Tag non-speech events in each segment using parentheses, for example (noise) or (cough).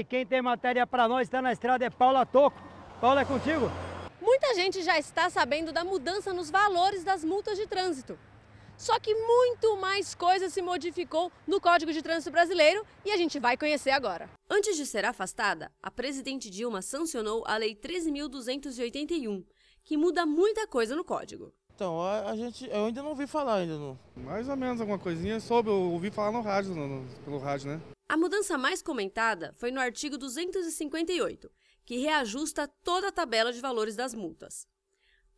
e quem tem matéria para nós está na estrada é Paula Toco. Paula, é contigo? Muita gente já está sabendo da mudança nos valores das multas de trânsito. Só que muito mais coisa se modificou no Código de Trânsito Brasileiro e a gente vai conhecer agora. Antes de ser afastada, a presidente Dilma sancionou a Lei 13.281, que muda muita coisa no código. Então, a, a, gente, eu ainda não ouvi falar ainda. Não. Mais ou menos alguma coisinha soube, eu ouvi falar no rádio, no, no, pelo rádio, né? A mudança mais comentada foi no artigo 258, que reajusta toda a tabela de valores das multas.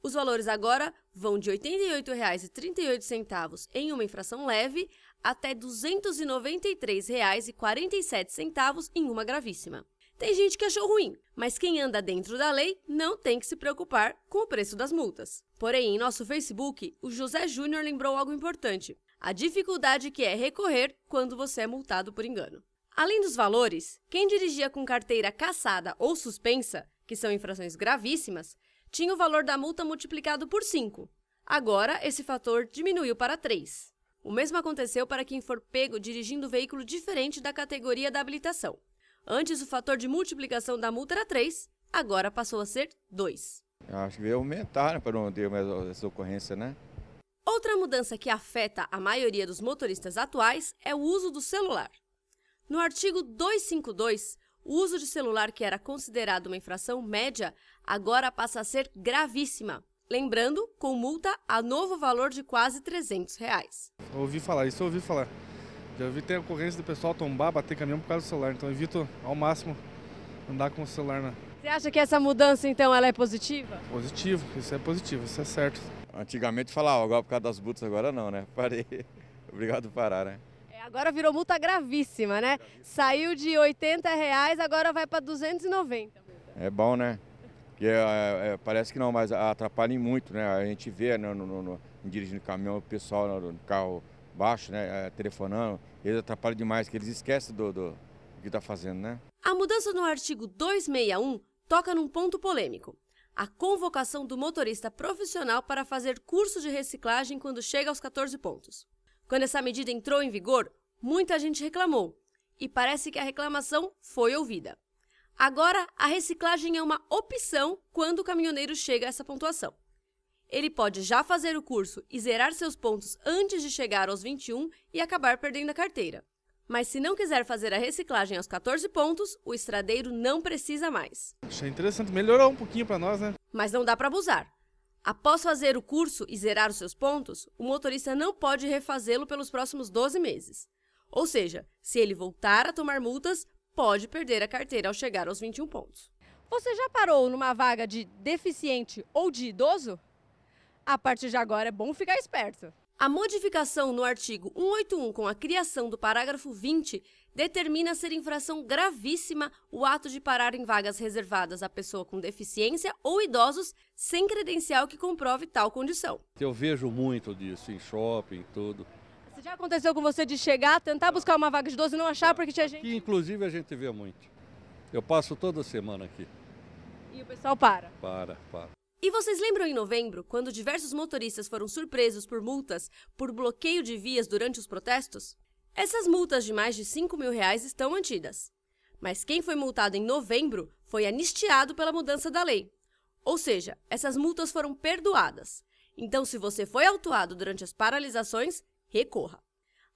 Os valores agora vão de R$ 88,38 em uma infração leve até R$ 293,47 em uma gravíssima. Tem gente que achou ruim, mas quem anda dentro da lei não tem que se preocupar com o preço das multas. Porém, em nosso Facebook, o José Júnior lembrou algo importante: a dificuldade que é recorrer quando você é multado por engano. Além dos valores, quem dirigia com carteira caçada ou suspensa, que são infrações gravíssimas, tinha o valor da multa multiplicado por 5. Agora, esse fator diminuiu para 3. O mesmo aconteceu para quem for pego dirigindo veículo diferente da categoria da habilitação. Antes, o fator de multiplicação da multa era 3, agora passou a ser 2. Eu acho que veio aumentar né, para não ter mais essa ocorrência, né? Outra mudança que afeta a maioria dos motoristas atuais é o uso do celular. No artigo 252, o uso de celular que era considerado uma infração média agora passa a ser gravíssima. Lembrando, com multa a novo valor de quase 300 reais. ouvi falar, isso eu ouvi falar. Já vi ter ocorrência do pessoal tombar, bater caminhão por causa do celular. Então evito ao máximo andar com o celular na. Você acha que essa mudança então ela é positiva? Positivo, isso é positivo, isso é certo. Antigamente falava, agora por causa das multas, agora não, né? (laughs) Parei. Obrigado por parar, né? É, agora virou multa gravíssima, né? Saiu de 80 reais, agora vai para 290. É bom, né? Porque é, é, parece que não, mas atrapalha muito, né? A gente vê né, no, no, no, dirigindo caminhão, o pessoal no, no carro baixo, né, é, telefonando, eles atrapalham demais, que eles esquecem do, do, do que está fazendo, né? A mudança no artigo 261 toca num ponto polêmico. A convocação do motorista profissional para fazer curso de reciclagem quando chega aos 14 pontos. Quando essa medida entrou em vigor, muita gente reclamou, e parece que a reclamação foi ouvida. Agora, a reciclagem é uma opção quando o caminhoneiro chega a essa pontuação. Ele pode já fazer o curso e zerar seus pontos antes de chegar aos 21 e acabar perdendo a carteira. Mas se não quiser fazer a reciclagem aos 14 pontos, o estradeiro não precisa mais. Achei interessante, melhorou um pouquinho para nós, né? Mas não dá para abusar. Após fazer o curso e zerar os seus pontos, o motorista não pode refazê-lo pelos próximos 12 meses. Ou seja, se ele voltar a tomar multas, pode perder a carteira ao chegar aos 21 pontos. Você já parou numa vaga de deficiente ou de idoso? A partir de agora é bom ficar esperto. A modificação no artigo 181 com a criação do parágrafo 20 determina ser infração gravíssima o ato de parar em vagas reservadas a pessoa com deficiência ou idosos sem credencial que comprove tal condição. Eu vejo muito disso em shopping, tudo. Você já aconteceu com você de chegar, tentar buscar uma vaga de idoso e não achar porque tinha gente? Aqui, inclusive, a gente vê muito. Eu passo toda semana aqui. E o pessoal para? Para, para. E vocês lembram em novembro, quando diversos motoristas foram surpresos por multas por bloqueio de vias durante os protestos? Essas multas de mais de 5 mil reais estão mantidas. Mas quem foi multado em novembro foi anistiado pela mudança da lei. Ou seja, essas multas foram perdoadas. Então, se você foi autuado durante as paralisações, recorra.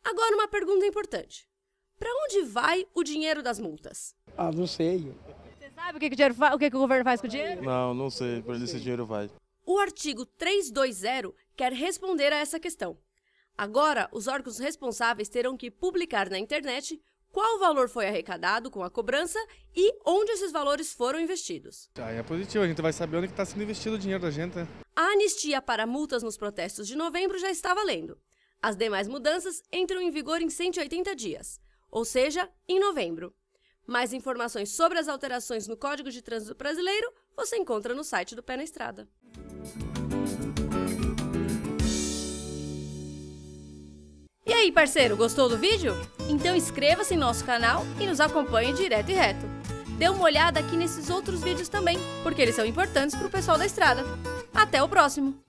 Agora, uma pergunta importante: para onde vai o dinheiro das multas? Ah, não sei. Sabe o que, que, o, o, que, que o governo faz com o dinheiro? Não, não sei para onde esse dinheiro vai. O artigo 320 quer responder a essa questão. Agora, os órgãos responsáveis terão que publicar na internet qual valor foi arrecadado com a cobrança e onde esses valores foram investidos. Aí é positivo, a gente vai saber onde está sendo investido o dinheiro da gente. Né? A anistia para multas nos protestos de novembro já está valendo. As demais mudanças entram em vigor em 180 dias, ou seja, em novembro. Mais informações sobre as alterações no Código de Trânsito Brasileiro você encontra no site do Pé na Estrada. E aí, parceiro, gostou do vídeo? Então inscreva-se em nosso canal e nos acompanhe direto e reto. Dê uma olhada aqui nesses outros vídeos também, porque eles são importantes para o pessoal da estrada. Até o próximo!